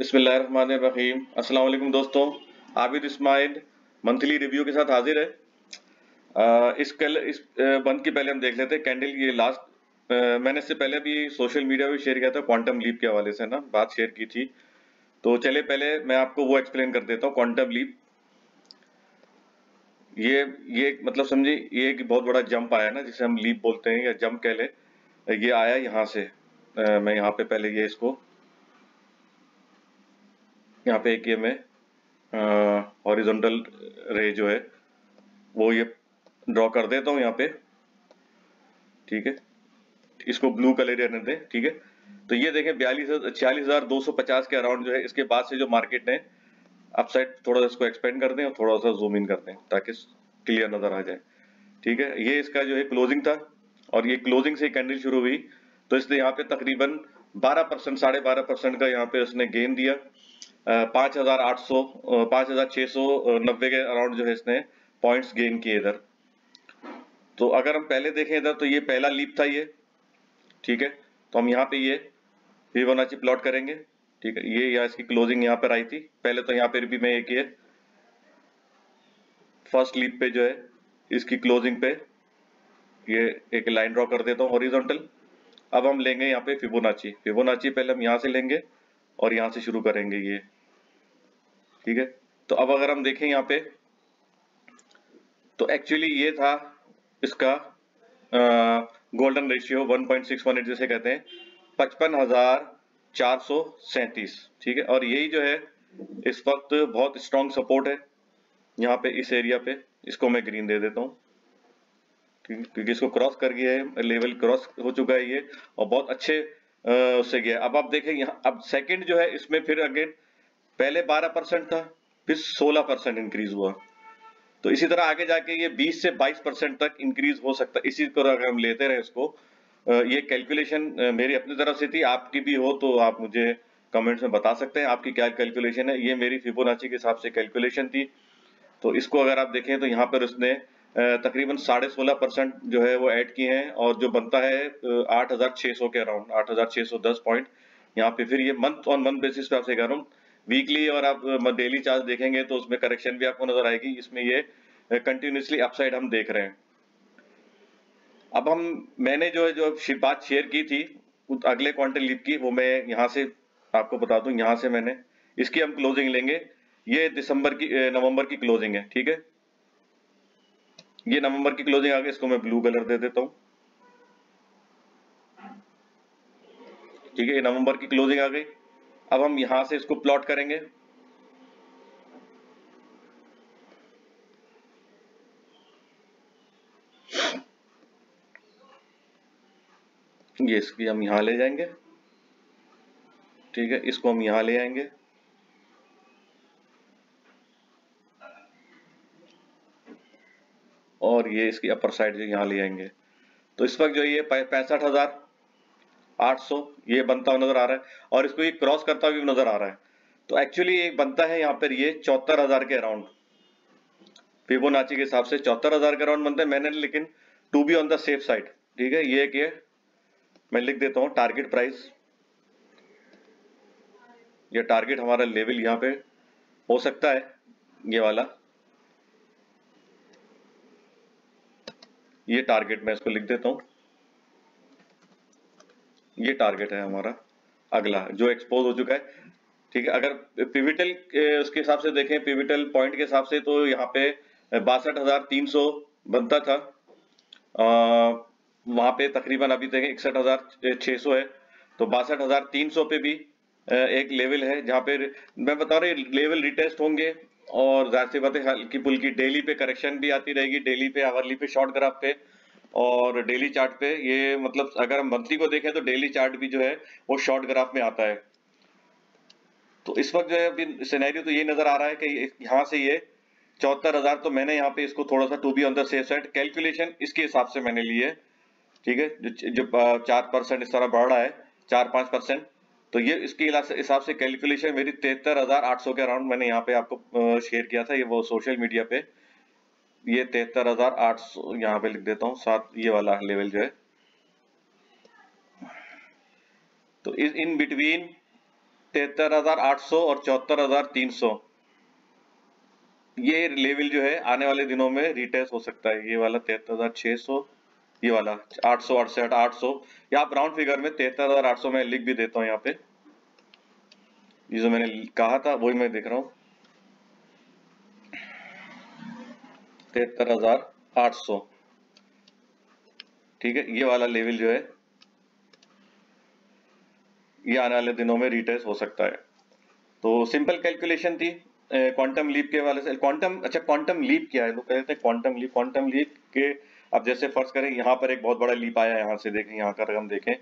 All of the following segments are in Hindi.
बिस्मिल्लाहिर्रहमानिर्रहीम। अस्सलाम वालेकुम दोस्तों आबिद इस्माइल मंथली रिव्यू के साथ हाजिर है। इस कल इस बंद की पहले हम देख लेते हैं कैंडल ये लास्ट मैंने इससे पहले भी सोशल मीडिया पे शेयर किया था क्वांटम लीप के हवाले से ना बात शेयर की थी। तो चले पहले मैं आपको वो एक्सप्लेन कर देता हूँ क्वांटम लीप ये ये मतलब समझिए ये एक बहुत बड़ा जंप आया ना जिसे हम लीप बोलते हैं या जंप कह ले ये आया यहाँ से। आ, मैं यहाँ पे पहले ये इसको यहाँ पे एक ये मैं हॉरिजॉन्टल रे जो है, वो ये ड्रॉ कर देता हूँ यहाँ पे। ठीक है? इसको ब्लू कलर रहने दें, ठीक है? तो ये देखें, बयालीस छियालीस हज़ार दो सौ पचास के अराउंड जो है, इसके बाद से जो मार्केट है अपसाइड थोड़ा सा इसको एक्सपेंड कर दें और थोड़ा सा जूम इन कर दें, ताकि क्लियर नज़र आ जाए। ठीक है? ये इसका जो है क्लोजिंग था, और ये क्लोजिंग से कैंडल शुरू हुई। तो इसने यहाँ पे तकरीबन 12 परसेंट, साढ़े बारह परसेंट का यहाँ पे उसने गेन दिया। पाँच हज़ार आठ सौ हज़ार सौ नब्बे के अराउंड जो है इसने पॉइंट्स गेन किए इधर। तो अगर हम पहले देखें इधर तो ये पहला लीप था ये, ठीक है? तो हम यहाँ पे ये फिबोनाची प्लॉट करेंगे, ठीक है? ये यहाँ इसकी क्लोजिंग यहाँ पर आई थी। पहले तो यहाँ पर भी मैं एक ये फ़र्स्ट लीप पे जो है, इसकी क्लोजिंग पे ये एक लाइन ड्रॉ कर देता हूँ हॉरिजॉन्टल अब हम लेंगे यहाँ पे फिबोनाची फिबोनाची पहले हम यहाँ से लेंगे। और यहाँ से शुरू करेंगे ये। ठीक है? तो अब अगर हम देखें यहाँ पे तो एक्चुअली ये था इसका गोल्डन रेशियो 1.618 जैसे कहते हैं, पचपन हज़ार चार सौ सैतीस। ठीक है? और यही जो है, इस वक्त बहुत स्ट्रॉन्ग सपोर्ट है यहाँ पे, इस एरिया पे। इसको मैं ग्रीन दे देता हूँ। क्योंकि इसको क्रॉस कर गया है लेवल क्रॉस हो चुका है ये। और बहुत अच्छे उससे गया। अब आप देखें यहाँ, अब सेकंड जो है, इसमें फिर अगेन पहले 12 परसेंट था, फिर 16 परसेंट इंक्रीज हुआ। तो इसी तरह आगे जाके ये 20 से 22 परसेंट तक इंक्रीज हो सकता है इसी तरह अगर हम लेते रहे इसको ये कैलकुलेशन मेरी अपनी तरफ़ से थी, आपकी भी हो तो आप मुझे कमेंट्स में बता सकते हैं आपकी क्या कैलकुलेशन है। ये मेरी फिबोनाची के हिसाब से कैलकुलेशन थी। तो इसको अगर आप देखें तो यहाँ पर उसने तकरीबन साढ़े सोलह परसेंट जो है वो ऐड किए हैं और जो बनता है आठ हज़ार छह सौ के अराउंड, आठ हज़ार छह सौ दस पॉइंट। यहाँ पे फिर ये मंथ ऑन मंथ बेसिस पे आपसे कह रहा हूँ, वीकली और आप डेली चार्ज देखेंगे तो उसमें करेक्शन भी आपको नज़र आएगी। इसमें ये कंटिन्यूसली अपसाइड हम देख रहे हैं। अब हम, मैंने जो है, जो बात शेयर की थी अगले क्वांटल लीप की, वो मैं यहाँ से आपको बता दूँ, यहाँ से मैंने, इसकी हम क्लोजिंग लेंगे। ये दिसंबर की नवंबर की क्लोजिंग है, ठीक है? ये नवंबर की क्लोजिंग आ गई इसको मैं ब्लू कलर दे देता हूँ। ठीक है, ये नवंबर की क्लोजिंग आ गई। अब हम यहाँ से इसको प्लॉट करेंगे। ये इसकी हम यहाँ ले जाएँगे। ठीक है, इसको हम यहाँ ले आएँगे। और ये इसकी अपर साइड जो यहाँ ले आएँगे। तो इस वक्त जो ये पैंसठ हज़ार आठ सौ ये बनता हुआ नज़र आ रहा है और इसको ये क्रॉस करता हुआ नज़र आ रहा है। तो एक्चुअली एक बनता है, यहाँ पर ये चौहत्तर हज़ार के अराउंड फिबोनाची के हिसाब से चौहत्तर हज़ार के अराउंड बनता है। मैंने लेकिन to be on the safe side ठीक है? ये कि मैं लिख देता हूँ टारगेट प्राइस ये टारगेट हमारा लेवल यहाँ पे हो सकता है, ये वाला। ये टारगेट मैं इसको लिख देता हूँ। ये टारगेट है हमारा। अगला जो एक्सपोज हो चुका है। ठीक है अगर पिविटल उसके हिसाब से देखें पिविटल पॉइंट के हिसाब से तो यहाँ पे बासठ हज़ार तीन सौ बनता था। आ, वहाँ पे तकरीबन अभी देखें इकसठ हज़ार छह है। तो बासठ हज़ार तीन सौ पे भी एक लेवल है जहाँ पे मैं बता रहा हूँ लेवल रिटेस्ट होंगे। और ज़ाहिर सी बात है, हल्की फुल्की डेली पे करेक्शन भी आती रहेगी, डेली पे आवरली पे शॉर्ट ग्राफ पे और डेली चार्ट पे। ये मतलब अगर हम मंथली को देखें तो डेली चार्ट भी जो है, वो शॉर्ट ग्राफ में आता है। तो इस वक्त जो है, अभी सिनेरियो तो ये नज़र आ रहा है कि यहाँ से ये चौहत्तर हज़ार तो मैंने यहाँ पे इसको थोड़ा सा to be on the safe side calculation इसके हिसाब से मैंने लिए ठीक है? जो जो चार परसेंट इस तरह बढ़ रहा है, चार पाँच परसेंट तो ये इसके हिसाब से कैलकुलेशन मेरी तिहत्तर हज़ार आठ सौ के अराउंड मैंने यहाँ पे आपको शेयर किया था, ये वो सोशल मीडिया पे। ये तिहत्तर हज़ार आठ सौ यहाँ पे लिख देता हूँ, सात, ये वाला लेवल जो है। तो इस इन बिटवीन तिहत्तर हज़ार आठ सौ और चौहत्तर हज़ार तीन सौ। ये लेवल जो है, आने वाले दिनों में रिटेस्ट हो सकता है। ये वाला तिहत्तर हज़ार छह सौ ये वाला, आठ सौ, अड़सठ, आठ सौ। या आप राउंड फिगर में तिहत्तर हज़ार आठ सौ मैं लिख भी देता हूँ यहाँ पे। ये जो मैंने कहा था, वही मैं देख रहा हूँ। तिहत्तर हज़ार आठ सौ। ठीक है, ये वाला लेवल जो है, ये आने वाले दिनों में रिटेस्ट हो सकता है। तो सिंपल कैलकुलेशन थी क्वांटम लीप के वाले से क्वांटम अच्छा क्वांटम लीप क्या है? लोग कहते हैं क्वांटम लीप क्वांटम लीप के अब जैसे फ़र्ज़ करें, यहाँ पर एक बहुत बड़ा लीप आया यहाँ से देखें, यहाँ का हम देखें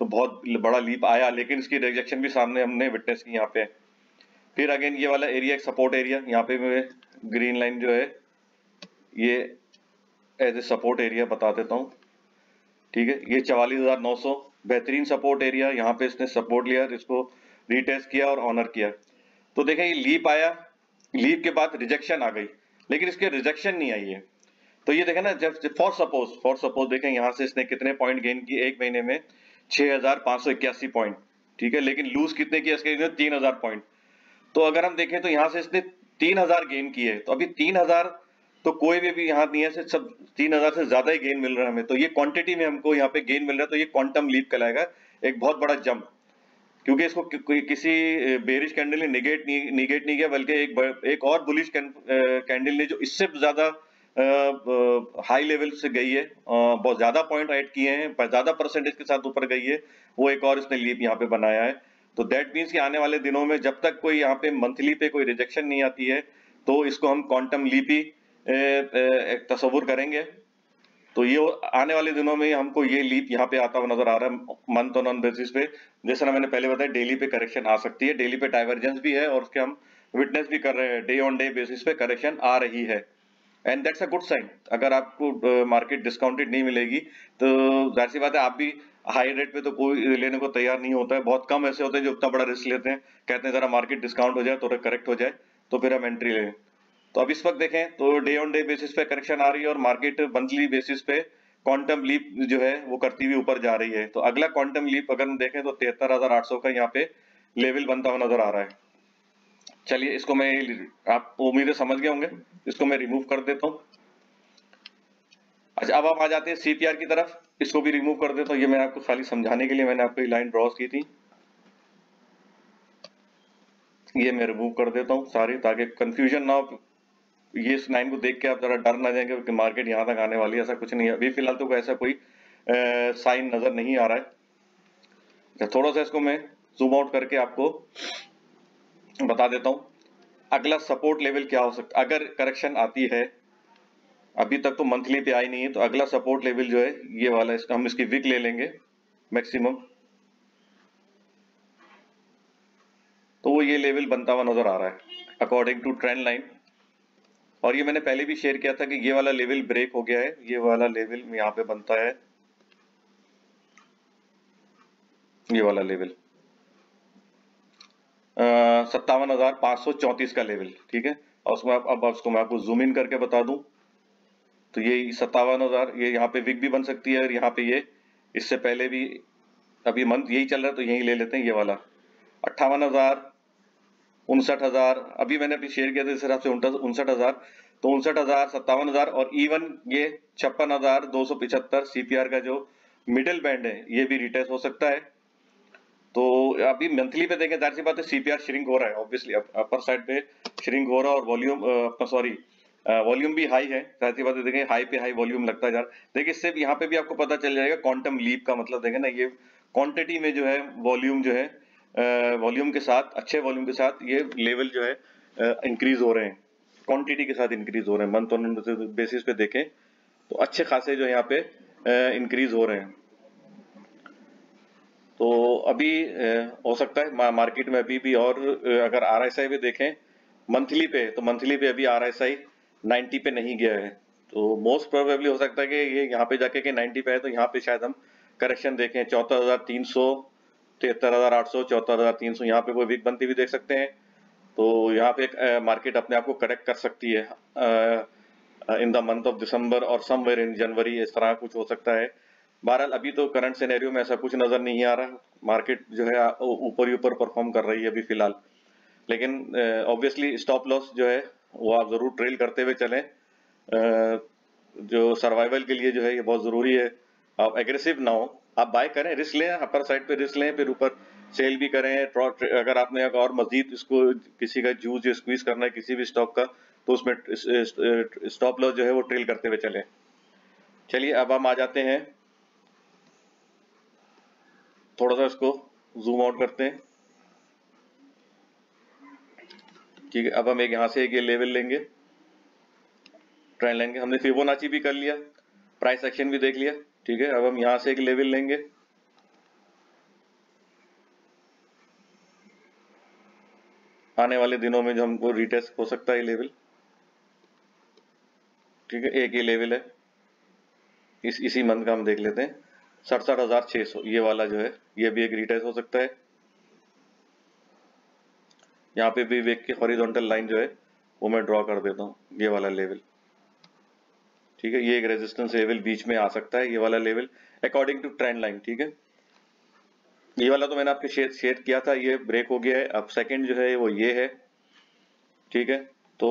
तो बहुत बड़ा लीप आया, लेकिन इसकी रिजेक्शन भी सामने हमने विटनेस की यहाँ पे। फिर अगेन ये वाला एरिया एक सपोर्ट एरिया यहाँ पे ग्रीन लाइन जो है, ये एज ए सपोर्ट एरिया बता देता हूँ। ठीक है, ये चवालीस हज़ार नौ सौ, बेहतरीन सपोर्ट एरिया यहाँ पे इसने सपोर्ट लिया, इसको रिटेस्ट किया और ऑनर किया। तो देखें, ये लीप आया, लीप के बाद रिजेक्शन आ गई, लेकिन इसके रिजेक्शन नहीं आई है। तो ये देखें ना, जब फॉर सपोज़ फॉर सपोज़ देखें यहाँ से इसने कितने पॉइंट गेन किए एक महीने में? छह पॉइंट ठीक है? लेकिन लूज कितने किया इसके तीन हज़ार पॉइंट तो अगर हम देखें तो यहाँ से इसने तीन हज़ार गेन किए तो अभी तीन हज़ार तो कोई भी अभी यहाँ नहीं है सब तीन हज़ार से ज़्यादा ही गेन मिल रहा है हमें। तो ये क्वांटिटी में हमको यहाँ पे गेन मिल रहा है तो ये क्वांटम लीप कहलाएगा। एक बहुत बड़ा जंप क्योंकि इसको किसी बेरिश कैंडल ने निगेट नहीं निगेट नहीं किया, बल्कि एक एक और बुलिश कैंडल ने जो इससे ज़्यादा हाई लेवल से गई है। बहुत ज़्यादा पॉइंट ऐड किए हैं ज़्यादा परसेंटेज के साथ ऊपर गई है। वो एक और इसने लीप यहाँ पे बनाया है। तो दैट मीन्स कि आने वाले दिनों में जब तक कोई यहाँ पे मंथली पे कोई रिजेक्शन नहीं आती है तो इसको हम क्वांटम लीप ही तस्वुर करेंगे। तो ये आने वाले दिनों में हमको ये लीप यहाँ पे आता हुआ नज़र आ रहा है मंथ ऑन बेसिस पे। जैसा मैंने पहले बताया डेली पे करेक्शन आ सकती है। डेली पे डाइवर्जेंस भी है और उसके हम विटनेस भी कर रहे हैं। डे ऑन डे बेसिस पे करेक्शन आ रही है। And that's a good sign अगर आपको मार्केट डिस्काउंटेड नहीं मिलेगी तो ज़ाहिर सी बात है, आप भी हाई रेट पे तो कोई लेने को तैयार नहीं होता है। बहुत कम ऐसे होते हैं जो उतना बड़ा रिस्क लेते हैं। कहते हैं, जरा मार्केट डिस्काउंट हो जाए तो करेक्ट हो जाए तो फिर हम एंट्री लें। तो अब इस वक्त देखें तो डे ऑन डे बेसिस पे करेक्शन आ रही है और मार्केट मंथली बेसिस पे क्वांटम लीप जो है, वो करती हुई ऊपर जा रही है। तो अगला क्वांटम लीप अगर हम देखें तो तिहत्तर का यहाँ पे लेवल बनता हुआ नज़र आ रहा है। चलिए इसको मैं आप उम्मीद समझ गए होंगे इसको मैं रिमूव कर देता हूँ। अच्छा अब आप आ जाते हैं सीपीआर की तरफ़ इसको भी रिमूव कर देता हूँ। ये मैं आपको खाली समझाने के लिए मैंने आपको लाइन ड्रॉस की थी। ये मैं रिमूव कर देता हूँ सारी ताकि कंफ्यूजन ना हो ये इस लाइन को देख के आप जरा डर ना जाएँगे कि मार्केट यहाँ तक आने वाली है ऐसा कुछ नहीं है। अभी फ़िलहाल तो ऐसा कोई साइन नज़र नहीं आ रहा है। अच्छा, थोड़ा सा इसको मैं जूम आउट करके आपको बता देता हूँ, अगला सपोर्ट लेवल क्या हो सकता अगर करेक्शन आती है, अभी तक तो मंथली पे आई नहीं है तो अगला सपोर्ट लेवल जो है, ये वाला इसका, हम इसकी वीक ले लेंगे मैक्सिमम तो वो ये लेवल बनता हुआ नज़र आ रहा है अकॉर्डिंग टू ट्रेंड लाइन और ये मैंने पहले भी शेयर किया था कि ये वाला लेवल ब्रेक हो गया है, ये वाला लेवल यहाँ पे बनता है। ये वाला लेवल सत्तावन हज़ार पाँच सौ चौतीस का लेवल, ठीक है? और उसमें अब उसको मैं आपको जूम इन करके बता दूँ तो ये सत्तावन हज़ार, ये यहाँ पे विक भी बन सकती है और यहाँ पे ये, इससे पहले भी अभी मंथ यही चल रहा है तो यही ले लेते हैं ये वाला। अट्ठावन हज़ार, उनसठ हज़ार, अभी मैंने अभी शेयर किया था, इस हिसाब से उनसठ हज़ार तो उनसठ हज़ार, सत्तावन हज़ार, और इवन ये छप्पन हज़ार दो सौ पिछहत्तर सीपीआर का जो मिडिल बैंड है, ये भी रिटेस्ट हो सकता है। तो अभी मंथली पे देखें, ज़ाहिर सी बात है सीपीआर श्रिंक हो रहा है ऑब्वियसली अपर साइड पे श्रिंक हो रहा है और वॉल्यूम सॉरी वॉल्यूम भी हाई है। ज़ाहिर सी बात देखें हाई पे हाई वॉल्यूम लगता है देखिए इससे यहाँ पे भी आपको पता चल जाएगा क्वांटम लीप का मतलब देखें ना, ये क्वांटिटी में जो है वॉल्यूम जो है वॉल्यूम के साथ, अच्छे वॉल्यूम के साथ ये लेवल जो है इंक्रीज हो रहे हैं। क्वांटिटी के साथ इंक्रीज हो रहे हैं। मंथ ऑन बेसिस पे देखें तो अच्छे खासे जो यहाँ पे इंक्रीज हो रहे हैं। तो अभी हो सकता है मार्केट में अभी भी और अगर आर एस आई भी देखें, मंथली पे तो मंथली पे अभी आर एस आई नाइन्टी पे नहीं गया है। तो मोस्ट प्रोबेबली हो सकता है कि ये यहाँ पे जाके के नाइन्टी पे है तो यहाँ पे शायद हम करेक्शन देखें चौहत्तर हज़ार तीन सौ, तिहत्तर हज़ार आठ सौ चौहत्तर हज़ार तीन सौ, यहाँ पे कोई वीक बनती भी देख सकते हैं। तो यहाँ पे एक मार्केट अपने आप को करेक्ट कर सकती है। In the month of December और समवेयर इन जनवरी, इस तरह कुछ हो सकता है। बहरहाल, अभी तो करंट सिनेरियो में ऐसा कुछ नज़र नहीं आ रहा मार्केट जो है ऊपर ही ऊपर परफॉर्म कर रही है अभी फ़िलहाल। लेकिन ऑब्वियसली स्टॉप लॉस जो है, वो आप ज़रूर ट्रेल करते हुए चलें। जो सर्वाइवल के लिए जो है, ये बहुत ज़रूरी है। आप एग्रेसिव ना हो। आप बाय करें रिस्क लें अपर साइड पे रिस्क लें, फिर ऊपर सेल भी करें। अगर आपने और मजीद इसको, किसी का जूस या स्क्वीज करना है किसी भी स्टॉक का तो उसमें स्टॉप लॉस जो है, वो ट्रेल करते हुए चले। चलिए, अब हम आ जाते हैं। थोड़ा सा इसको जूम आउट करते हैं। ठीक है, अब हम एक यहाँ से एक ये लेवल लेंगे। ट्रेंड लेंगे हमने फिबोनाची भी कर लिया प्राइस एक्शन भी देख लिया, ठीक है, अब हम यहाँ से एक लेवल लेंगे। आने वाले दिनों में जो हमको रिटेस्ट हो सकता है लेवल ठीक है, एक ही लेवल है। इस, इसी मंथ का हम देख लेते हैं। सड़सठ हज़ार छह सौ। ये वाला जो है, ये भी एक रिटेस्ट हो सकता है। यहाँ पे भी वेक की हॉरिजॉन्टल लाइन जो है, वो मैं ड्रॉ कर देता हूँ, ये वाला लेवल ठीक है, ये एक रेजिस्टेंस लेवल बीच में आ सकता है, ये वाला level according to trend line ठीक है? ये वाला तो मैंने आपके शेयर शेयर किया था, ये ब्रेक हो गया है, अब सेकंड जो है, वो ये है। ठीक है तो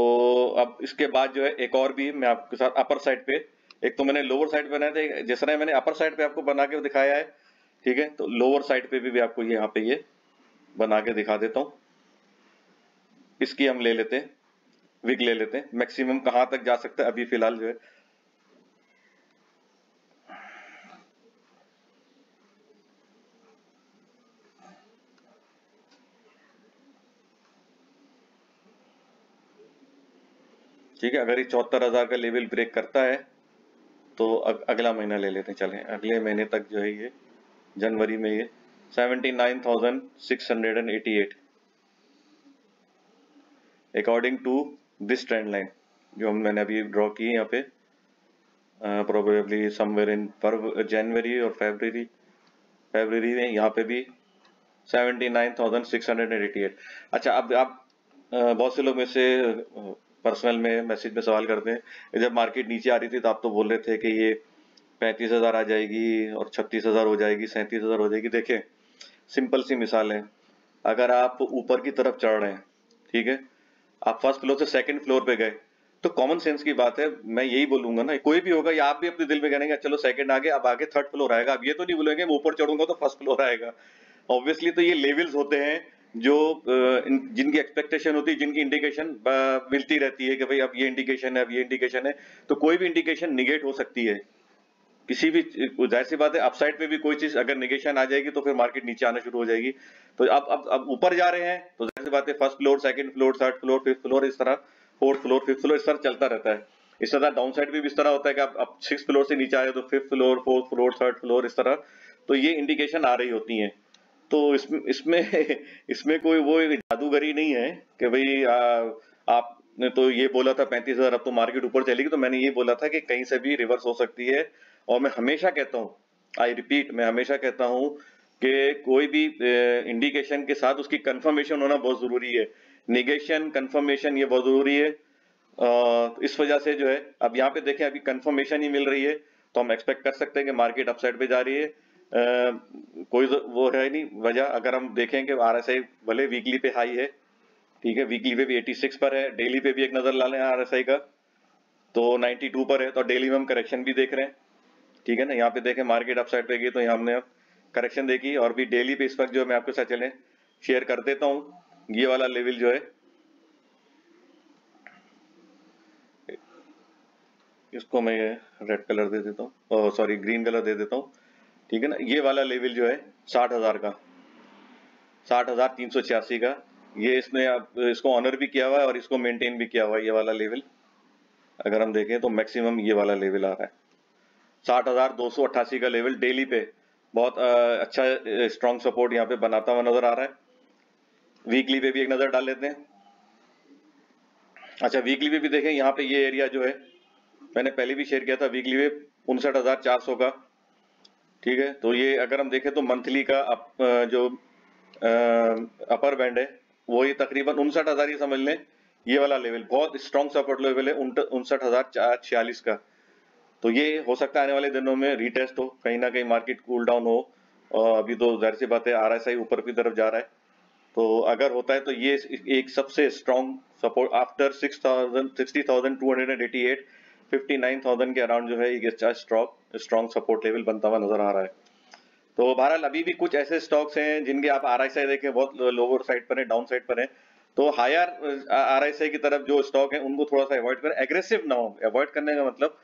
अब इसके बाद जो है, एक और भी मैं आपके साथ अपर साइड पे एक तो मैंने लोअर साइड बनाया था जिस तरह मैंने अपर साइड पे आपको बना के दिखाया है ठीक है? तो लोअर साइड पे भी, भी आपको यहाँ पे ये बना के दिखा देता हूँ। इसकी हम ले लेते हैं विग ले लेते हैं। मैक्सिमम कहाँ तक जा सकता है अभी फ़िलहाल जो है। ठीक है अगर ये चौहत्तर हज़ार का लेवल ब्रेक करता है तो अग, अगला महीना ले लेते हैं चले। अगले महीने तक जो है ये जनवरी में ये seventy nine thousand six hundred and eighty eight. According to this trend line जो हम मैंने अभी ड्रॉ की है यहाँ पे प्रोबेबली समवेयर इन जनवरी और फेबररी फेबररी में यहाँ पे भी seventy nine thousand six hundred and eighty eight. अच्छा अब आप बहुत से लोग में से पर्सनल में मैसेज में सवाल करते हैं। जब मार्केट नीचे आ रही थी तो आप तो बोल रहे थे कि ये पैंतीस हज़ार आ जाएगी और छत्तीस हज़ार हो जाएगी, सैंतीस हज़ार हो जाएगी। देखें सिंपल सी मिसाल है। अगर आप ऊपर की तरफ़ चढ़ रहे हैं, ठीक है, आप फ़र्स्ट फ्लोर से सेकंड फ्लोर पे गए तो कॉमन सेंस की बात है, मैं यही बोलूँगा ना, कोई भी होगा, या आप भी अपने दिल में कहेंगे, चलो सेकंड आगे, अब आगे थर्ड फ्लोर आएगा। अब ये तो नहीं बोलेंगे ऊपर चढ़ूँगा तो फ़र्स्ट फ्लोर आएगा। ऑब्वियसली तो ये लेवल्स होते हैं जो जिनकी एक्सपेक्टेशन होती है जिनकी इंडिकेशन मिलती रहती है कि भाई अब ये इंडिकेशन है, अब ये इंडिकेशन है तो कोई भी इंडिकेशन निगेट हो सकती है। किसी भी, ज़ाहिर सी बात है अपसाइड पे भी कोई चीज़ अगर निगेशन आ जाएगी तो फिर मार्केट नीचे आना शुरू हो जाएगी। तो अब अब अब ऊपर जा रहे हैं तो ज़ाहिर सी बात है first floor second floor third floor fifth floor इस तरह फोर्थ फ्लोर फिफ्थ फ्लोर इस तरह चलता रहता है। इस तरह डाउन साइड भी इस तरह होता है कि आप अब सिक्स फ्लोर से नीचे आए तो fifth floor fourth floor third floor इस तरह तो ये इंडिकेशन आ रही होती है। तो इसमें इसमें कोई वो जादूगरी नहीं है कि भाई आपने तो ये बोला था पैंतीस हज़ार, अब तो मार्केट ऊपर चलेगी तो मैंने ये बोला था कि कहीं से भी रिवर्स हो सकती है। और मैं हमेशा कहता हूँ आई रिपीट मैं हमेशा कहता हूँ कि कोई भी इंडिकेशन के साथ उसकी कंफर्मेशन होना बहुत ज़रूरी है। निगेशन कंफर्मेशन ये बहुत ज़रूरी है। तो इस वजह से जो है, अब यहाँ पे देखें, अभी कंफर्मेशन ही मिल रही है तो हम एक्सपेक्ट कर सकते हैं कि मार्केट अपसाइड पे जा रही है। कोई वो है नहीं। वजह अगर हम देखें कि आर भले वीकली पे हाई है, ठीक है वीकली पे भी 86 पर है डेली पे भी एक नज़र ला लें आर का तो 92 पर है तो डेली में हम करेक्शन भी देख रहे हैं। ठीक है ना? यहाँ पे देखें मार्केट अप साइड पे गई तो यहाँ हमने करेक्शन देखी और भी डेली पे इस वक्त जो मैं आपके साथ चले शेयर कर देता हूँ। ये वाला लेवल जो है, इसको मैं रेड कलर दे देता हूँ सॉरी ग्रीन कलर दे देता हूँ। ठीक है ना? ये वाला लेवल जो है, साठ हज़ार का। साठ हज़ार तीन सौ छियासी का। ये इसने आप इसको ऑनर भी किया हुआ है और इसको मेंटेन भी किया हुआ है ये वाला लेवल अगर हम देखें तो मैक्सिमम ये वाला लेवल आ रहा है। साठ हज़ार दो सौ अट्ठासी का लेवल डेली पे बहुत अच्छा स्ट्रॉन्ग सपोर्ट यहाँ पे बनाता हुआ नज़र आ रहा है। वीकली पे भी एक नज़र डाल लेते हैं। अच्छा वीकली पे भी देखें, यहाँ पे ये एरिया जो है, मैंने पहले भी शेयर किया था वीकली पे उनसठ हज़ार चार सौ का। ठीक है? तो ये अगर हम देखें तो मंथली का अप, जो अपर बैंड है वो ये तकरीबन उनसठ हज़ार ही समझ लें ये वाला लेवल बहुत स्ट्रॉन्ग सपोर्ट लेवल है उनसठ हज़ार छियालीस का। तो ये हो सकता है आने वाले दिनों में रीटेस्ट हो कहीं ना कहीं मार्केट कूल डाउन हो और अभी तो ज़ाहिर सी बात है आर ऊपर की तरफ़ जा रहा है। तो अगर होता है तो ये एक सबसे strong support after six thousand sixty thousand two hundred and eighty eight fifty nine thousand के अराउंड जो है एक स्ट्रॉन्ग स्ट्रॉन्ग सपोर्ट लेवल बनता हुआ नज़र आ रहा है। तो बहरहाल अभी भी कुछ ऐसे स्टॉक्स हैं जिनके आप आर आई देखें बहुत लोअर साइड पर है डाउन साइड पर है। तो हायर आर आई की तरफ़ जो स्टॉक है उनको थोड़ा सा अवॉइड करें। एग्रेसिव ना हो अवॉइड करने का मतलब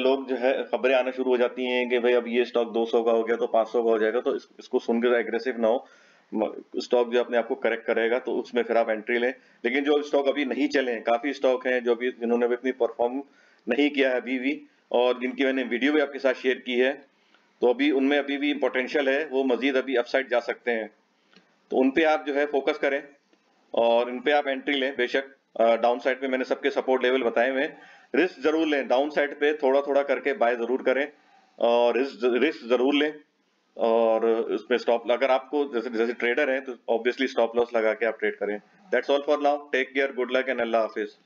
लोग जो है खबरें आना शुरू हो जाती हैं कि भाई अब ये स्टॉक 200 का हो गया तो 500 का हो जाएगा तो इस, इसको सुन के एग्रेसिव ना हो। स्टॉक जो अपने आपको करेक्ट करेगा तो उसमें फिर आप एंट्री लें। लेकिन जो स्टॉक अभी नहीं चले हैं काफ़ी स्टॉक हैं जो अभी जिन्होंने अभी परफॉर्म नहीं किया है अभी भी, और जिनकी मैंने वीडियो भी आपके साथ शेयर की है तो अभी उनमें अभी भी पोटेंशियल है, वो मजीद अभी अपसाइड जा सकते हैं। तो उन पे आप जो है फोकस करें, और इन पे आप एंट्री लें, बेशक डाउन साइड पे मैंने सबके सपोर्ट लेवल बताए हुए रिस्क ज़रूर लें डाउन साइड पे थोड़ा थोड़ा करके बाय ज़रूर करें, और रिस्क रिस्क ज़रूर लें, और उसमें स्टॉप अगर आपको जैसे जैसे ट्रेडर हैं तो ऑब्वियसली स्टॉप लॉस लगा के आप ट्रेड करें। That's all for now take care good luck and Allah Hafiz